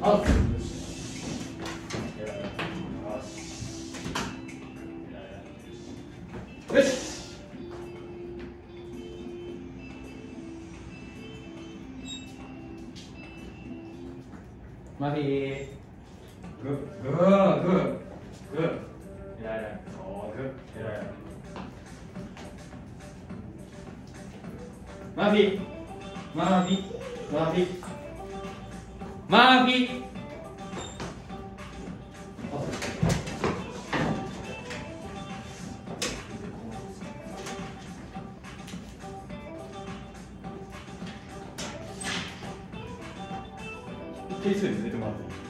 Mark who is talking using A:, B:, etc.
A: マフィー。グー。グー。グー。グー。偉い偉いそうグー。偉い偉いマフィー。マフィー。マフィーマーフィー。定数に出てもらっては